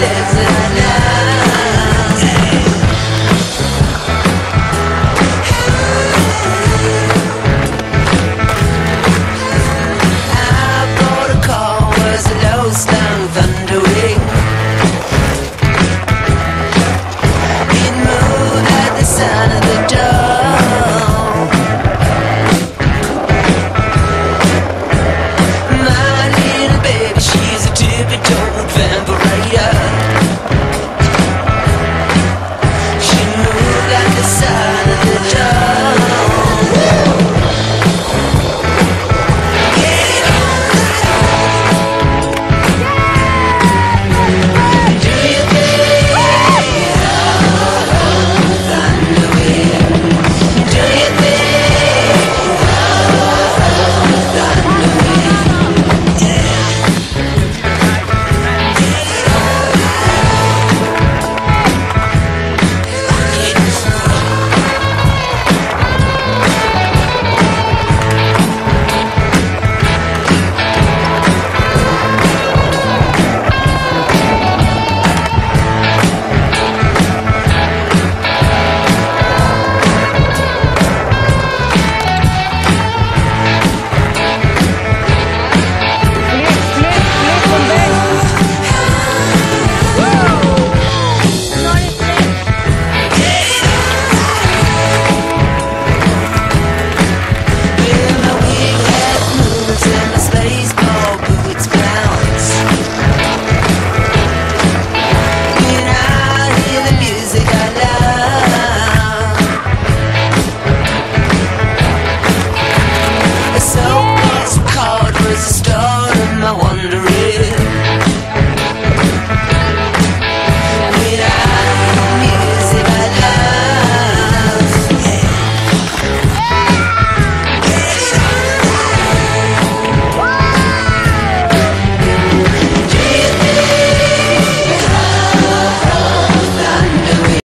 There's an